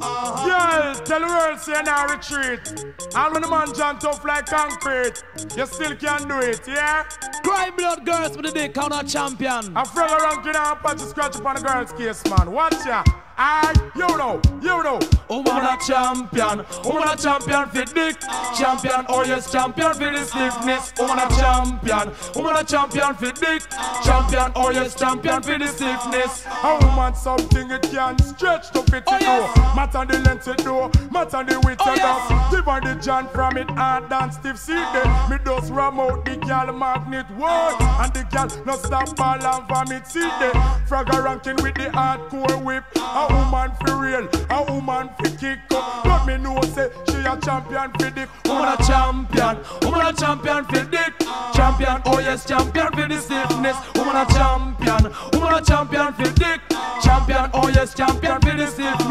uh-huh. Yeah, tell the world say now retreat. And when the man jump tough like concrete, you still can do it, yeah? Cry blood girls with the dick counter champion. I'm from around you now, patch scratch up on the girl's case, man. Watch ya. I, you know, you know. Woman a champion, woman a champion for dick. Champion, oh yes, champion for the stiffness. Woman a champion, woman a champion for dick. Champion, oh yes, champion for the stiffness. A woman something it can stretch to fit oh, it yes. do. Matter the length it do, matter the width oh, it yes. do. Give her the jam from it hard and stiff see it. Me just ram out the gal magnet word. And the gal no stop ball and vomit see it. Fragga ranking with the hardcore whip. A woman for real, a woman for kick up. But me know say she a champion for dick. Woman a champion, woman a champion for dick. Champion, oh yes, champion for the stiffness. Woman a champion, woman a champion for dick. Champion, oh yes, champion for the stiffness.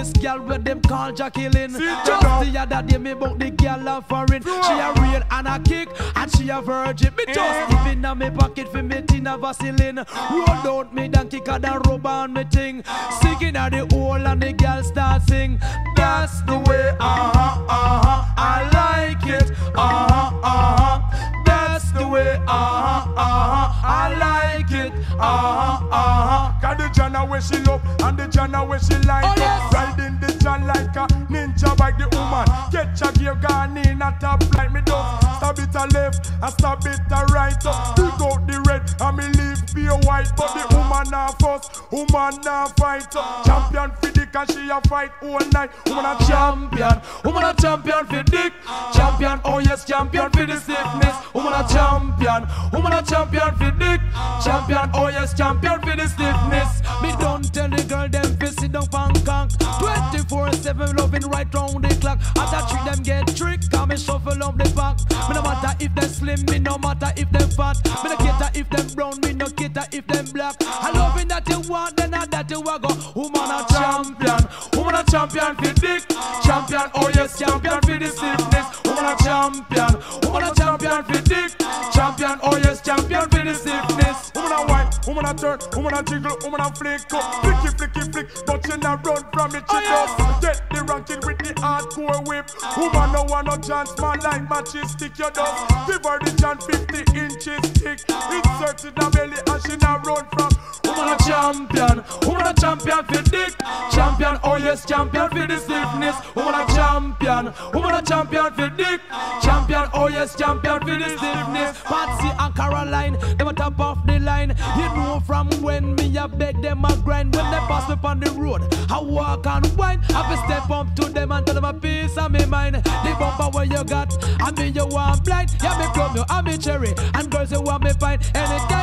Never hear about this girl where them call Jacqueline. See, Just the other day me about the girl a foreign. She a real and a kick, and she a virgin. Me Eh. just keep in me pocket for me tin a Vaseline. Roll out me down kick a the rubber on me thing. Singing at the hole and the girl start sing. That's the way, uh huh, uh huh. I like it, uh huh, uh huh. That's the way, uh huh, uh huh. I like it, uh where she love and the Jana where she like Oh, yes. Riding the Jan like a ninja bike the uh-huh. woman. Get your gear gone in a top like me does uh-huh. Stab it a left and stab it a right up. Uh-huh. Pick out the red and me leave pure white. But the woman now first, woman now fight up. Champion for the cause she a fight all night. Woman a champion, woman a champion for dick. Champion, oh yes, champion for the stiffness. Woman a champion, woman a champion for dick. Champion, oh yes, champion for the stiffness. 24/7 loving right round the clock. I treat them get tricked, come me shuffle up the pack. Me no matter if they slim, me no matter if they fat. Me no cater if them brown, me no cater if them black. I loving that you want, then I that you a go. Woman a champion, woman a champion for dick. Champion, oh yes, champion for the stiffness. Woman a champion, woman a turn, woman a jiggle, woman a flick up. Ah. Flicky, flicky, flick, but she not run from it, Oh, yes. does Get the ranking with the hardcore whip. Ah. Woman no want no chance, man like matches stick your dog Give her the chance 50 inches thick. Ah. Insert in her belly champion for dick. Champion, oh yes, champion for the stiffness. Woman a champion, woman a champion for dick. Champion, oh yes, champion for the stiffness. Patsy and Caroline, them a top off the line. You know from when me a beg them a grind. When they pass me on the road, I walk and whine. I fi step up to them and tell them a piece of me mind. The bumper where you got, I mean you want blind. Yeah, me plum you, I me cherry, and girls you want me fine. Anytime